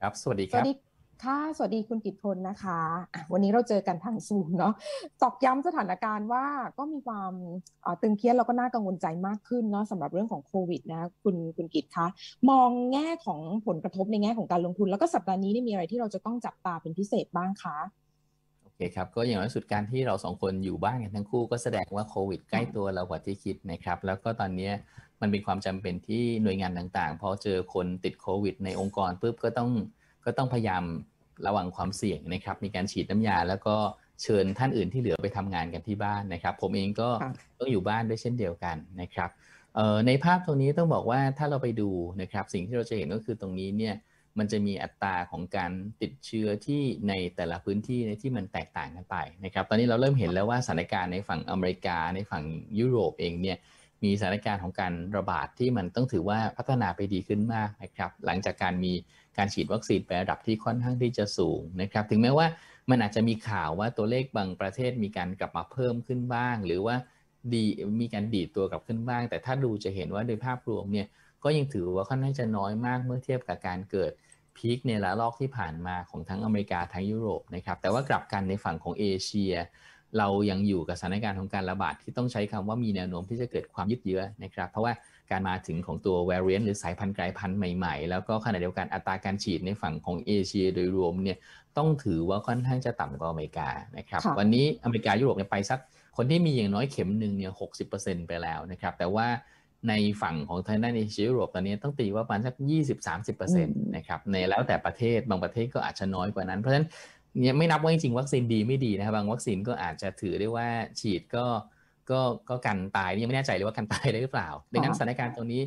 ครับ สวัสดีควัรัสบดีค่ะ สวัสดีคุณกิตพลนะคะะวันนี้เราเจอกันทางซูมเนาะ ตอกย้ำสถานการณ์ว่าก็มีความตึงเครียดแล้วก็น่ากังวลใจมากขึ้นเนาะสำหรับเรื่องของโควิดนะคุณคุณกิตคะ มองแง่ของผลกระทบในแง่ของการลงทุน แล้วก็สัปดาห์นี้นี่มีอะไรที่เราจะต้องจับตาเป็นพิเศษบ้างคะ เคครับ ก็อย่างน้อยสุดการที่เราสองคนอยู่บ้านกันทั้งคู่ก็แสดงว่าโควิดใกล้ตัวเรากว่าที่คิดนะครับ แล้วก็ตอนนี้มันเป็นความจำเป็นที่หน่วยงานต่างๆพอเจอคนติดโควิด ในองค์กรปุ๊บก็ต้องก็ต้องพยายามระวังความเสี่ยงนะครับ มีการฉีดน้ำยาแล้วก็เชิญท่านอื่นที่เหลือไปทำงานกันที่บ้านนะครับ ผมเองก็ค่ะต้องอยู่บ้านด้วยเช่นเดียวกันนะครับเอ่อในภาพตรงนี้ต้องบอกว่าถ้าเราไปดูนะครับ สิ่งที่เราจะเห็นก็คือตรงนี้เนี่ย มันจะมีอัตราของการติดเชื้อที่ในแต่ละพื้นที่ในที่มันแตกต่างกันไปนะครับ ตอนนี้เราเริ่มเห็นแล้วว่าสถานการณ์ในฝั่งอเมริกาในฝั่งยุโรปเองเนี่ยมีสถานการณ์ของการระบาดที่มันต้องถือว่าพัฒนาไปดีขึ้นมากนะครับ หลังจากการมีการฉีดวัคซีนไประดับที่ค่อนข้างที่จะสูงนะครับ ถึงแม้ว่ามันอาจจะมีข่าวว่าตัวเลขบางประเทศมีการกลับมาเพิ่มขึ้นบ้าง หรือว่าดีมีการดีดตัวกลับขึ้นบ้าง แต่ถ้าดูจะเห็นว่าโดยภาพรวมเนี่ยก็ยังถือว่าค่อนข้างจะน้อยมากเมื่อเทียบกับการเกิด พีคในระลอกที่ผ่านมาของทั้งอเมริกาทั้งยุโรปนะครับแต่ว่ากลับกันในฝั่งของเอเชีย เรายังอยู่กับสถานการณ์ของการระบาดที่ต้องใช้คำว่ามีแนวโน้มที่จะเกิดความยืดเยื้อนะครับเพราะว่าการมาถึงของตัว variant หรือสายพันธุ์กลายพันธุ์ใหม่ๆ แล้วก็ขณะเดียวกันอัตราการฉีดในฝั่งของเอเชียโดยรวมเนี่ยต้องถือว่าค่อนข้างจะต่ำกว่าอเมริกานะครับค่ะวันนี้อเมริกายุโรปเนี่ยไปสักคนที่มีอย่างน้อยเข็มหนึ่งเนี่ยหกไปแล้วนะครับแต่ว่า ในฝั่งของทางด้านเอเชียยุโรปตอนนี้ต้องตีว่าประมาณสัก 20-30%นะครับในแล้วแต่ประเทศบางประเทศก็อาจจะน้อยกว่านั้น เพราะฉะนั้นเนี่ยไม่นับว่าจริงๆวัคซีนดีไม่ดีนะครับบางวัคซีนก็อาจจะถือได้ว่าฉีดก็ก็ก็กันตายยังไม่แน่ใจเลยว่ากันตายได้หรือเปล่าดังนั้นสถานการณ์ตรงนี้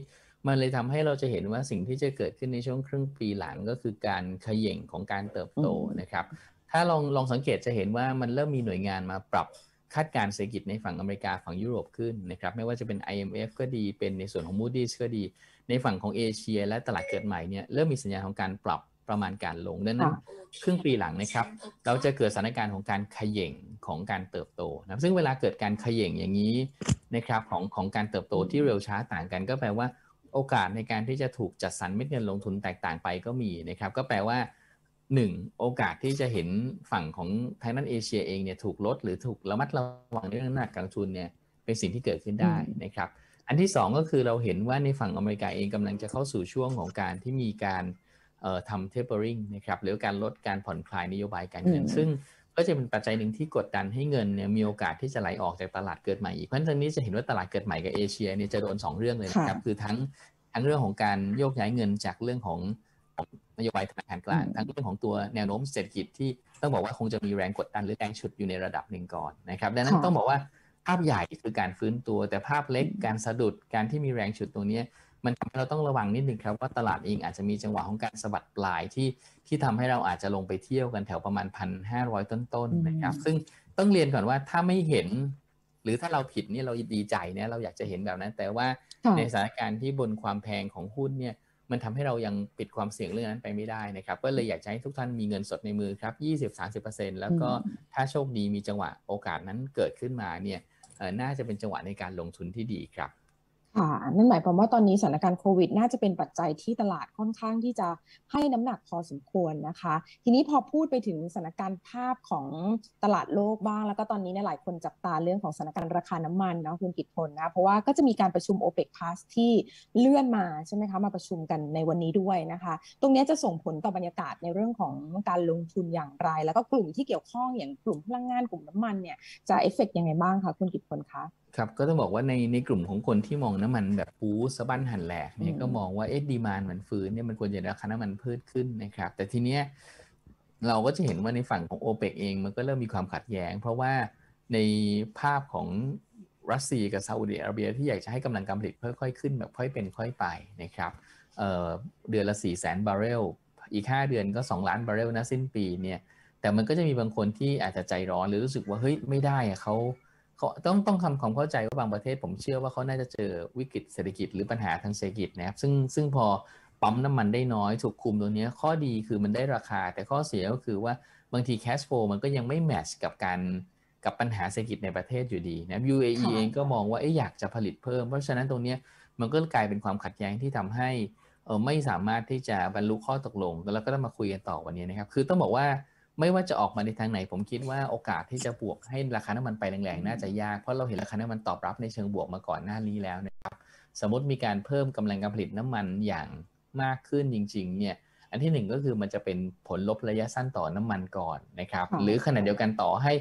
มันเลยทำให้เราจะเห็นว่าสิ่งที่จะเกิดขึ้นในช่วงครึ่งปีหลังก็คือการเขย่งของการเติบโตอืมนะครับ ถ้าลองลองสังเกตจะเห็นว่ามันเริ่มมีหน่วยงานมาปรับ คาดการณ์เศรษฐกิจในฝั่งอเมริกาฝั่งยุโรปขึ้นนะครับไม่ว่าจะเป็น IMF ก็ดีเป็นในส่วนของ Moody's ก็ดี ในฝั่งของเอเชีย และตลาดเกิดใหม่เนี่ยเริ่มมีสัญญาณของการปรับประมาณการลงดังนั้นค่ะครึ่งปีหลังนะครับ เราจะเกิดสถานการณ์ของการเขย่งของการเติบโตนะซึ่งเวลาเกิดการเขย่งอย่างนี้นะครับของของการเติบโตที่เร็วช้าต่างกัน ก็แปลว่าโอกาสในการที่จะถูกจัดสรรเม็ดเงินลงทุนแตกต่างไปก็มีนะครับ ก็แปลว่า หนึ่งโอกาสที่จะเห็นฝั่งของทางด้านเอเชียเองเนี่ยถูกลดหรือถูกระมัดระวังในเรื่องน้ำหนักการลงทุนเนี่ยเป็นสิ่งที่เกิดขึ้นได้นะครับ อันที่สองก็คือเราเห็นว่าในฝั่งอเมริกาเองกำลังจะเข้าสู่ช่วงของการที่มีการเอ่อทำ tapering นะครับหรือการลดการผ่อนคลายนโยบายการเงินอืมซึ่งก็จะเป็นปัจจัยหนึ่งที่กดดันให้เงินเนี่ยมีโอกาสที่จะไหลออกจากตลาดเกิดใหม่อีกเพราะฉะนั้นตรงนี้จะเห็นว่าตลาดเกิดใหม่กับเอเชียเนี่ยจะโดนสองเรื่องเลยนะครับคือทั้งทั้งเรื่องของการโยกย้ายเงินจากเรื่องของ นโยบายธนาคารกลางอืมทั้งเรื่องของตัวแนวโน้มเศรษฐกิจที่ต้องบอกว่าคงจะมีแรงกดดันหรือแรงฉุดอยู่ในระดับหนึ่งก่อนนะครับดังนั้นต้องบอกว่าภาพใหญ่คือการฟื้นตัว แต่ภาพเล็กการสะดุดการที่มีแรงฉุดตรงเนี้ยมันทำให้เราต้องระวังนิดนึงครับว่าตลาดเองอาจจะมีจังหวะของการสะบัดปลายที่ที่ทำให้เราอาจจะลงไปเที่ยวกันแถวประมาณพันห้าร้อยต้นๆนะครับ ซึ่งต้องเรียนก่อนว่าถ้าไม่เห็น หรือถ้าเราผิดเนี่ยเราดีใจเนี่ยเราอยากจะเห็นแบบนั้น แต่ว่าค่ะในสถานการณ์ที่บนความแพงของหุ้นเนี่ย มันทำให้เรายังปิดความเสี่ยงเรื่องนั้นไปไม่ได้นะครับ ก็เลยอยากจะให้ทุกท่านมีเงินสดในมือครับ 20-30%แล้วก็อืมถ้าโชคดีมีจังหวะโอกาสนั้นเกิดขึ้นมาเนี่ยเอ่อน่าจะเป็นจังหวะในการลงทุนที่ดีครับ ค่ะนั่นหมายความว่าตอนนี้สถานการณ์โควิด น่าจะเป็นปัจจัยที่ตลาดค่อนข้างที่จะให้น้ำหนักพอสมควรนะคะ ทีนี้พอพูดไปถึงสถานการณ์ภาพของตลาดโลกบ้าง แล้วก็ตอนนี้เนี่ยหลายคนจับตาเรื่องของสถานการณ์ราคาน้ำมันเนาะคุณกิตพลนะเพราะว่าก็จะมีการประชุม OPEC Plus ที่เลื่อนมาใช่ไหมคะมาประชุมกันในวันนี้ด้วยนะคะ ตรงนี้จะส่งผลต่อบรรยากาศในเรื่องของการลงทุนอย่างไร แล้วก็กลุ่มที่เกี่ยวข้องอย่างกลุ่มพลังงานกลุ่มน้ำมันเนี่ยจะเอฟเฟกต์ยังไงบ้างคะคุณกิตพลคะ ครับก็ต้องบอกว่าในในกลุ่มของคนที่มองน้ำมันแบบ bull สะบั้นหั่นแหลกเนี่ยก็มองว่าเอ๊ะ demand มันฟื้นเนี่ยมันควรจะราคาน้ำมันเพิ่มขึ้นนะครับ แต่ทีเนี้ยเราก็จะเห็นว่าในฝั่งของโอเปกเองมันก็เริ่มมีความขัดแย้ง เพราะว่าในภาพของรัสเซียกับซาอุดิอาระเบียที่อยากจะให้กำลังการผลิตค่อยๆขึ้นแบบค่อยเป็นค่อยไปนะครับเดือนละ4 0 0 0 0 0บาร์เรลอีก 5 เดือนก็ 2 ล้านบาร์เรลนะสิ้นปีเนี่ยแต่มันก็จะมีบางคนที่อาจจะใจร้อนหรือรู้สึกว่าเฮ้ยไม่ได้เขา ต้องต้องทำความเข้าใจว่าบางประเทศ ผมเชื่อว่าเขาน่าจะเจอวิกฤตเศรษฐกิจหรือปัญหาทางเศรษฐกิจนะครับซึ่งซึ่งพอปั๊มน้ำมันได้น้อยถูกคุมตัวเนี้ยข้อดีคือมันได้ราคา แต่ข้อเสียก็คือว่าบางที cash flow มันก็ยังไม่แมทช์กับการกับปัญหาเศรษฐกิจในประเทศอยู่ดีนะ UAE ค่ะเองก็มองว่าเอ๊ะอยากจะผลิตเพิ่ม เพราะฉะนั้นตรงเนี้ยมันก็กลายเป็นความขัดแย้งที่ทำให้เออไม่สามารถที่จะบรรลุข้อตกลง แล้วก็ต้องมาคุยกันต่อวันนี้นะครับ คือต้องบอกว่า ไม่ว่าจะออกมาในทางไหน ผมคิดว่าโอกาสที่จะบวกให้ราคาน้ำมันไปแรงๆน่าจะยากเพราะเราเห็นราคาน้ำมันตอบรับในเชิงบวกมาก่อนหน้านี้แล้วนะครับสมมติมีการเพิ่มกำลังการผลิตน้ำมันอย่างมากขึ้นจริงๆเนี่ยอันที่หนึ่งก็คือมันจะเป็นผลลบระยะสั้นต่อน้ำมันก่อนนะครับหรือขณะเดียวกันต่อให้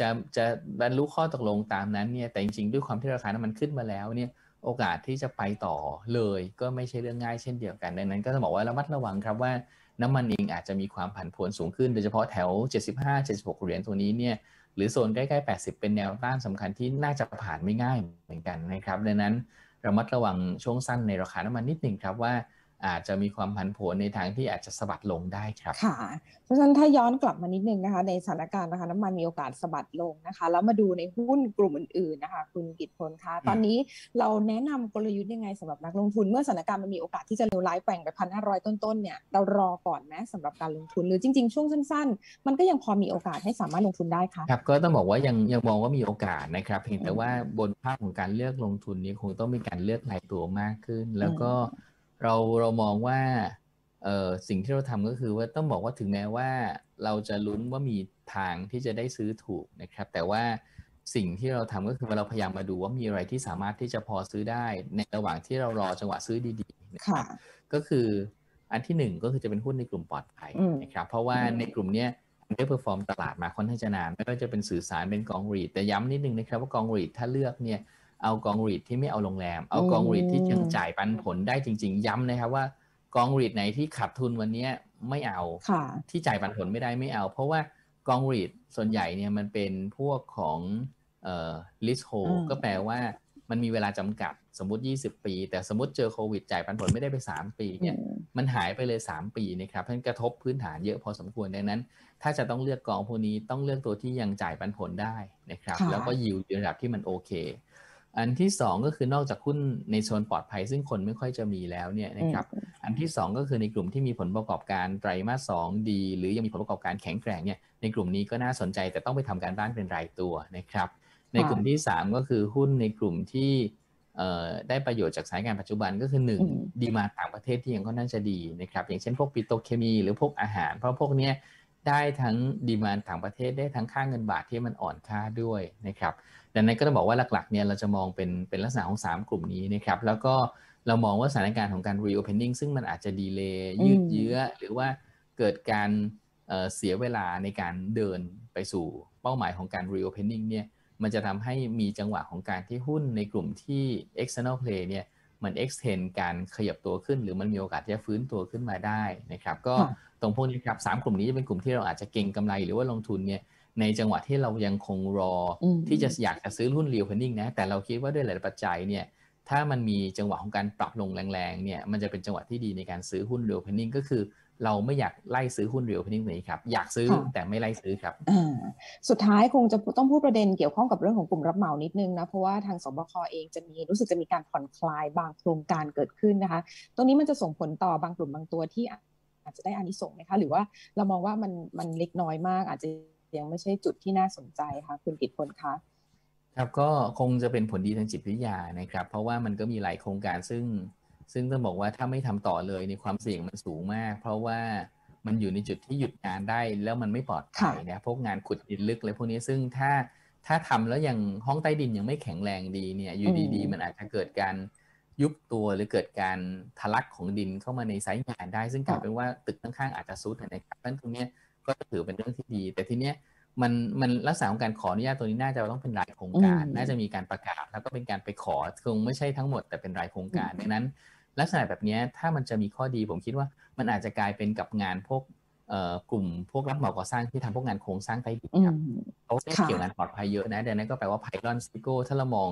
จะจะบรรลุข้อตกลงตามนั้นเนี่ยแต่จริงๆ ด้วยความที่ราคาน้ำมันขึ้นมาแล้วเนี่ยโอกาสที่จะไปต่อเลยก็ไม่ใช่เรื่องง่ายเช่นเดียวกันดังนั้นก็จะบอกว่าระมัดระวังครับว่า น้ำมันเองอาจจะมีความผันผวนสูงขึ้น โดยเฉพาะแถว 75-76 เหรียญตัวนี้เนี่ยหรือโซนใกล้ๆ 80 เป็นแนวต้านสำคัญที่น่าจะผ่านไม่ง่ายเหมือนกันนะครับ ดังนั้นระมัดระวังช่วงสั้นในราคาน้ำมันนิดหนึ่งครับว่า อาจจะมีความผันผวนในทางที่อาจจะสะบัดลงได้ครับค่ะ เพราะฉะนั้นถ้าย้อนกลับมานิดนึงนะคะ ในสถานการณ์นะคะน้ำมันมีโอกาสสะบัดลงนะคะ แล้วมาดูในหุ้นกลุ่มอื่นๆนะคะคุณกิตพลคะตอนนี้เราแนะนำกลยุทธ์ยังไงสำหรับนักลงทุน เมื่อสถานการณ์มันมีโอกาสที่จะเลวร้ายแกว่งไปพันห้าร้อยต้นๆเนี่ยเรารอก่อนไหมสำหรับการลงทุนหรือจริง ๆ ช่วงสั้น ๆ มันก็ยังพอมีโอกาสให้สามารถลงทุนได้คะครับก็ต้องบอกว่ายังยังมองว่ามีโอกาสนะครับเพียงแต่ว่าบนภาพของการเลือกลงทุนนี้คงต้องมีการเลือกรายตัวมากขึ้น แล้วก็ เราเรามองว่าเออสิ่งที่เราทำก็คือว่าต้องบอกว่าถึงแม้ว่าเราจะลุ้นว่ามีทางที่จะได้ซื้อถูกนะครับ แต่ว่าสิ่งที่เราทำก็คือเราพยายามมาดูว่ามีอะไรที่สามารถที่จะพอซื้อได้ ในระหว่างที่เรารอจังหวะซื้อดีๆนะครับก็คืออันที่หนึ่งก็คือจะเป็นหุ้นในกลุ่มปลอดภัยนะครับ เพราะว่าในกลุ่มนี้ underperform ตลาดมาค่อนข้างจะนานไม่ว่าจะเป็นสื่อสารเป็นกอง REIT แต่ย้ำนิดนึงนะครับว่ากอง REIT ถ้าเลือกเนี่ย เอากอง REIT ที่ไม่เอาโรงแรม เอากอง REIT ที่ยังจ่ายปันผลได้จริง ๆ ย้ำนะครับว่ากอง REIT ไหนที่ขาดทุนวันนี้ไม่เอาที่จ่ายปันผลไม่ได้ไม่เอา เพราะว่ากองรีดส่วนใหญ่เนี่ยมันเป็นพวกของเอ่อลิสโฮก็แปลว่ามันมีเวลาจำกัดสมมติ 20 ปี แต่สมมติเจอโควิดจ่ายปันผลไม่ได้ไป 3 ปีเนี่ยมันหายไปเลย 3 ปีนะครับเพราะกระทบพื้นฐานเยอะพอสมควรดังนั้น ถ้าจะต้องเลือกกองพวกนี้ต้องเลือกตัวที่ยังจ่ายปันผลได้นะครับ แล้วก็ยิวระดับที่มันโอเค อันที่2ก็คือนอกจากหุ้นในโซนปลอดภัย ซึ่งคนไม่ค่อยจะมีแล้วเนี่ยนะครับ อันที่2ก็คือในกลุ่มที่มีผลประกอบการไตรมาสสดี หรือยังมีผลประกอบการแข็งแกร่งเนี่ยในกลุ่มนี้ก็น่าสนใจแต่ต้องไปทำการบ้านเป็นรายตัวนะครับ ในกลุ่มที่3ก็คือหุ้นในกลุ่มที่ได้ประโยชน์จากสายงานปัจจุบันก็คือ1ดีมาต่างประเทศที่ยังก็น่าจะดีนะครับ อย่างเช่นพวกปิโตรเคมี หรือพวกอาหาร เพราะพวกนี้ได้ทั้งดีมาต่างประเทศได้ทั้งค่าเงินบาทที่มันอ่อนค่าด้วยนะครับ ดังนั้นก็ต้องบอกว่าหลักๆเนี่ยเราจะมองเป็นเป็นลักษณะของ 3 กลุ่มนี้นะครับแล้วก็เรามองว่าสถานการณ์ของการ reopening ซึ่งมันอาจจะดีเลย์ยืดเยื้อ หรือว่าเกิดการเสียเวลาในการเดินไปสู่เป้าหมายของการ reopening เนี่ยมันจะทำให้มีจังหวะของการที่หุ้นในกลุ่มที่ external play เนี่ยมัน extend การขยับตัวขึ้น หรือมันมีโอกาสที่จะฟื้นตัวขึ้นมาได้นะครับ ก็ตรงพวกนี้ครับสามกลุ่มนี้จะเป็นกลุ่มที่เราอาจจะเก่งกำไรหรือว่าลงทุนเนี่ย ในจังหวะที่เรายังคงรอที่จะอยากจะซื้อหุ้นเรียวเพนนิ่งนะ แต่เราคิดว่าด้วยหลายปัจจัยเนี่ยถ้ามันมีจังหวะของการปรับลงแรงๆเนี่ยมันจะเป็นจังหวะที่ดีในการซื้อหุ้นเรียวเพนนิ่งก็คือเราไม่อยากไล่ซื้อหุ้นเรียวเพนนิ่งนี้ครับอยากซื้อแต่ไม่ไล่ซื้อครับสุดท้ายคงจะต้องพูดประเด็นเกี่ยวข้องกับเรื่องของกลุ่มรับเหมานิดนึงนะเพราะว่าทางสบคเองจะมีรู้สึกจะมีการผ่อนคลายบางโครงการเกิดขึ้นนะคะ ตรงนี้มันจะส่งผลต่อบางกลุ่มบางตัวที่อาจจะได้อานิสงส์ไหมคะหรือว่าเรามองว่ามันมันเล็กน้อยมากอาจจะ ยังไม่ใช่จุดที่น่าสนใจค่ะ คุณกิตพลคะครับก็คงจะเป็นผลดีทางจิตวิทยานะครับ เพราะว่ามันก็มีหลายโครงการซึ่ง ซึ่งต้องบอกว่าถ้าไม่ทำต่อเลยในความเสี่ยงมันสูงมาก เพราะว่ามันอยู่ในจุดที่หยุดงานได้แล้วมันไม่ปลอดภัยนะพวกงานขุดดินลึกอะไรพวกนี้ซึ่งถ้าถ้าทำแล้วยังห้องใต้ดินยังไม่แข็งแรงดีเนี่ยอยู่ดีๆ มันอาจจะเกิดการยุบตัวหรือเกิดการทะลักของดินเข้ามาในไซต์งานได้ ซึ่งกลายเป็นว่าตึกข้างๆอาจจะซุดนะครับเพราะฉะนั้นตรงนี้ ก็ถือเป็นเรื่องที่ดี แต่ทีเนี้ยมันมันลักษณะของการขออนุญาตตัวนี้น่าจะต้องเป็นรายโครงการ น่าจะมีการประกาศ แล้วก็เป็นการไปขอคงไม่ใช่ทั้งหมดแต่เป็นรายโครงการดังนั้น ลักษณะแบบนี้ถ้ามันจะมีข้อดีผมคิดว่ามันอาจจะกลายเป็นกับงานพวกกลุ่มพวกรับเหมาก่อสร้างที่ทำพวกงานโครงสร้างใต้ดินครับเขาเกี่ยวงานปลอดภัยเยอะนะดังนั้นก็แปลว่าไพลอนซิโก้ถ้าเรามอง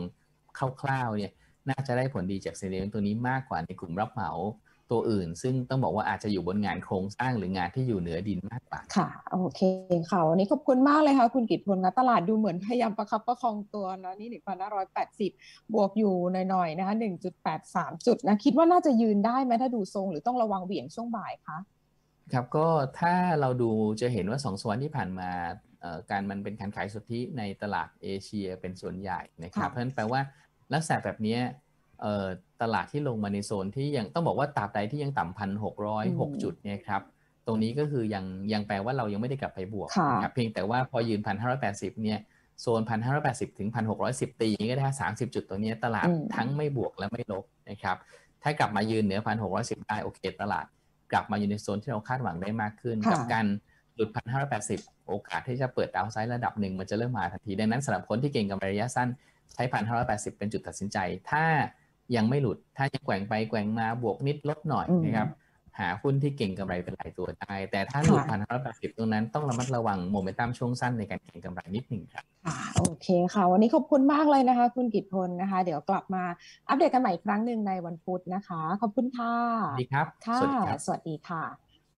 คร่าวๆเนี่ยน่าจะได้ผลดีจากเซเลนตัวนี้มากกว่าในกลุ่มรับเหมา ตัวอื่น ซึ่งต้องบอกว่าอาจจะอยู่บนงานโครงสร้างหรืองานที่อยู่เหนือดินมากกว่าค่ะโอเคค่ะวันนี้ขอบคุณมากเลยค่ะคุณกิตพลนะตลาดดูเหมือนพยายามประคับประคองตัวนะนี่หนึ่งพันห้าร้อยแปดสิบบวกอยู่หน่อยๆนะคะหนึ่งจุดแปดสามจุดนะคิดว่าน่าจะยืนได้ไหมถ้าดูทรงหรือต้องระวังเหวี่ยงช่วงบ่ายคะครับก็ถ้าเราดูจะเห็นว่าสองส่วนที่ผ่านมาการมันเป็นการขายสุทธิในตลาดเอเชียเป็นส่วนใหญ่นะครับเพราะฉะนั้นแปลว่าลักษณะแบบนี้ ตลาดที่ลงมาในโซนที่ยังต้องบอกว่าตราบใดที่ยังต่ำพันหกร้อยหกจุดเนี่ยครับตรงนี้ก็คือยังยังแปลว่าเรายังไม่ได้กลับไปบวกค่ะนะครับเพียงแต่ว่าพอยืนพันห้าร้อยแปดสิบเนี่ยโซนพันห้าร้อยแปดสิบถึงพันหกร้อยสิบตีก็ได้สามสิบจุดตัวเนี้ยตลาดอืมทั้งไม่บวกและไม่ลบนะครับถ้ากลับมายืนเหนือพันหกร้อยสิบได้โอเค ตลาด กลับมาอยู่ในโซนที่เราคาดหวังได้มากขึ้นค่ะกับการหลุดพันห้าร้อยแปดสิบโอกาสที่จะเปิดดาวไซด์ระดับหนึ่งมันจะเริ่มมาทันทีดังนั้นสำหรับคนที่เก่งกับระยะสั้นใช้พันห้าร้อยแปดสิบเป็นจุดตัดสินใจ ถ้า ยังไม่หลุด ถ้ายังแกว่งไปแกว่งมาบวกนิดลดหน่อยอืมนะครับ หาหุ้นที่เก่งกำไรเป็นหลายตัวได้ แต่ถ้าหลุดค่ะพันห้าร้อยแปดสิบตรงนั้นต้องระมัดระวังโมเมนตัมช่วงสั้นในการเก็งกำไรนิดหนึ่งครับค่ะโอเคค่ะ วันนี้ขอบคุณมากเลยนะคะ คุณกิตพลนะคะ เดี๋ยวกลับมาอัปเดตกันใหม่อีกครั้งหนึ่งในวันพุธนะคะ ขอบคุณค่ะสวัสดีครับ ค่ะ สวัสดีครับสวัสดีค่ะ